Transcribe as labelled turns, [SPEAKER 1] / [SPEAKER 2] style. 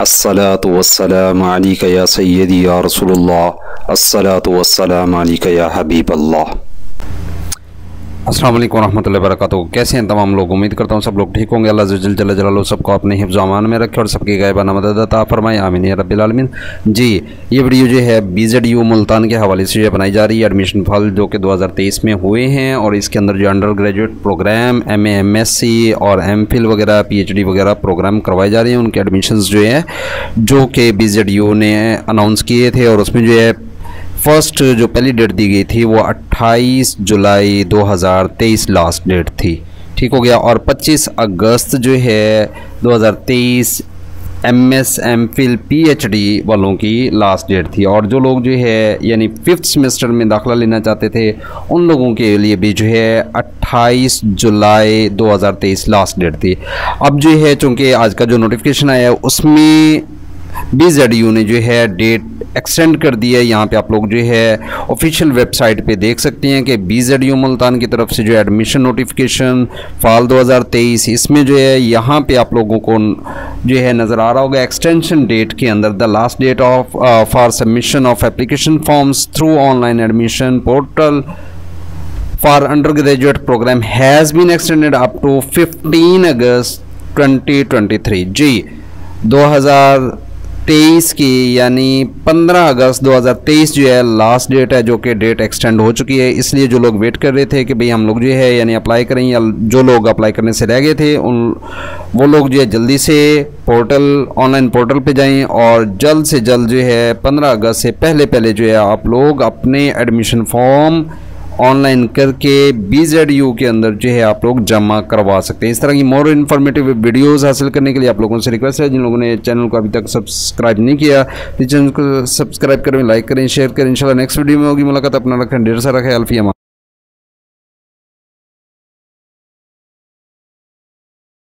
[SPEAKER 1] अस्सलातु वस्सलामु अलैका या सय्यदी या वस्सलामु अलैका या हबीबल्लाह
[SPEAKER 2] अस्सलाम वालेकुम रहमतुल्लाहि वरकatuh कैसे हैं तमाम लोग? उम्मीद करता हूँ सब लोग ठीक होंगे। अल्लाह जल जल सबको अपने हिफ्ज़ अमान में रखे और सबकी गायबाना मदद अता फरमाए। आमीन आलमीन। जी, ये वीडियो जो है बी जेड यू मुल्तान के हवाले से जो बनाई जा रही है। एडमिशन फल जो कि 2023 में हुए हैं और इसके अंदर जो undergraduate program M M S C और एम फिल वगैरह पी एच डी वगैरह प्रोग्राम करवाए जा रहे हैं। उनके एडमिशन जो है, जो कि बी जेड यू ने अनाउंस किए थे और उसमें जो है फ़र्स्ट जो पहली डेट दी गई थी वो 28 जुलाई 2023 लास्ट डेट थी। ठीक हो गया? और 25 अगस्त जो है 2023 M S M phil P H D वालों की लास्ट डेट थी। और जो लोग जो है, यानी फिफ्थ सेमेस्टर में दाखिला लेना चाहते थे, उन लोगों के लिए भी जो है 28 जुलाई 2023 लास्ट डेट थी। अब जो है, चूँकि आज का जो नोटिफिकेशन आया उसमें बी जेड यू ने जो है डेट एक्सटेंड कर दिया है। यहाँ पे आप लोग जो है ऑफिशियल वेबसाइट पे देख सकते हैं कि बी जेड यू मुल्तान की तरफ़ से जो एडमिशन नोटिफिकेशन फाल 2023 इसमें जो है यहाँ पे आप लोगों को जो है नज़र आ रहा होगा एक्सटेंशन डेट के अंदर the last date of for submission of application forms through online admission portal for undergraduate program has been extended up to 15 August 2023 जी 2000 तेईस की, यानी 15 अगस्त 2023 जो है लास्ट डेट है, जो कि डेट एक्सटेंड हो चुकी है। इसलिए जो लोग वेट कर रहे थे कि भाई हम लोग जो है, यानी अप्लाई करें या जो लोग अप्लाई करने से रह गए थे, उन, वो लोग जो है, जल्दी से पोर्टल ऑनलाइन पोर्टल पे जाएँ और जल्द से जल्द जो है 15 अगस्त से पहले पहले जो है, आप लोग अपने एडमिशन फॉर्म ऑनलाइन करके बी जेड यू के अंदर जो है आप लोग जमा करवा सकते हैं। इस तरह की मोर इन्फॉर्मेटिव वीडियोज़ हासिल करने के लिए आप लोगों से रिक्वेस्ट है। जिन लोगों ने चैनल को अभी तक सब्सक्राइब नहीं किया तो चैनल को सब्सक्राइब करें लाइक करें शेयर करें। इंशाल्लाह नेक्स्ट वीडियो में होगी मुलाकात। अपना रखें, ढेर सारा ख्याल फिया